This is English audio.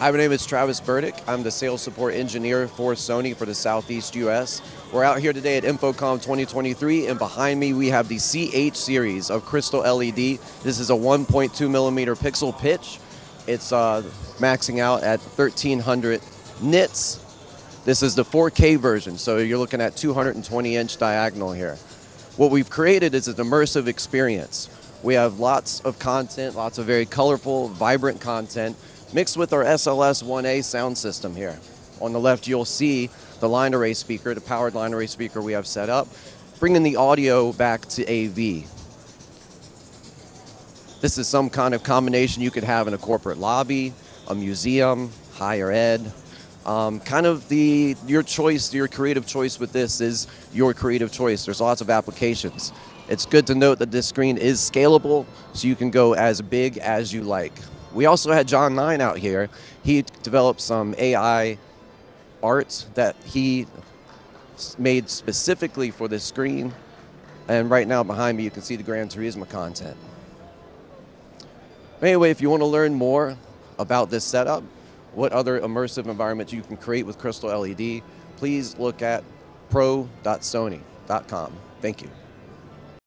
Hi, my name is Travis Burdick. I'm the sales support engineer for Sony for the Southeast US. We're out here today at InfoComm 2023, and behind me we have the CH series of Crystal LED. This is a 1.2 millimeter pixel pitch. It's uh, maxing out at 1300 nits. This is the 4K version, so you're looking at 220 inch diagonal here. What we've created is an immersive experience. We have lots of content, lots of very colorful, vibrant content mixed with our SLS 1A sound system here. On the left, you'll see the line array speaker, the powered line array speaker we have set up, bringing the audio back to AV. This is some kind of combination you could have in a corporate lobby, a museum, higher ed. Um, kind of the your choice, your creative choice with this is your creative choice. There's lots of applications. It's good to note that this screen is scalable, so you can go as big as you like. We also had John Nine out here. He developed some AI art that he made specifically for this screen. And right now behind me, you can see the Gran Turismo content. Anyway, if you want to learn more about this setup, what other immersive environments you can create with Crystal LED, please look at pro.sony.com. Thank you.